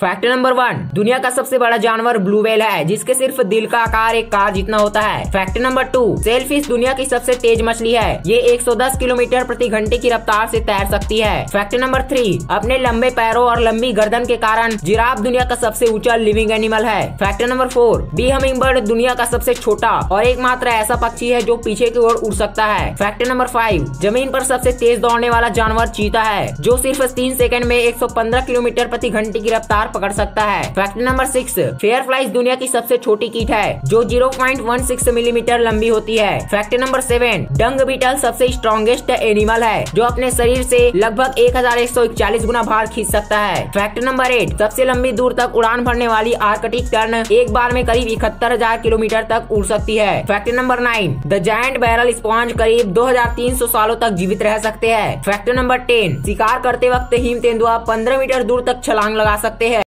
Fact number one दुनिया का सबसे बड़ा जानवर ब्लू वेल है, जिसके सिर्फ़ दिल का आकार एक कार जितना होता है। फैक्ट नंबर टू सेलफिश दुनिया की सबसे तेज मछली है। ये 110 किलोमीटर प्रति घंटे की रफ्तार से तैर सकती है। फैक्ट नंबर थ्री अपने लंबे पैरों और लंबी गर्दन के कारण जिराफ दुनिया का सबसे ऊँचा लिविंग एनिमल है। Fact number four bee hummingbird दुनिया का सबसे छोटा और एकमात्र ऐसा पक्षी है जो पीछे की ओर उड़ सकता है। फैक्ट नंबर फाइव ज़मीन पर सबसे तेज दौड़ने वाला जानवर चीता है, जो सिर्फ़ तीन सेकंड में 115 किलोमीटर प्रति घंटे की रफ्तार रफ्तार पकड़ सकता है। Fact number six, fairy flies दुनिया की सबसे छोटी कीट है, जो 0.16 मिलीमीटर लंबी होती है। Fact number seven, dung beetle सबसे स्ट्रॉन्गेस्ट एनिमल है, जो अपने शरीर से लगभग एक गुना भार खींच सकता है। फैक्ट नंबर एट, सबसे लंबी दूर तक उड़ान भरने वाली आर्कटिक टर्न एक बार में करीब इकहत्तर हज़ार किलोमीटर तक उड़ सकती है। Fact number nine, the giant barrel sponge करीब 2300 सालों तक जीवित रह सकते हैं। फैक्ट नंबर टेन, शिकार करते वक्त हिम तेंदुआ पंद्रह मीटर दूर तक छलांग लगा सकते हैं।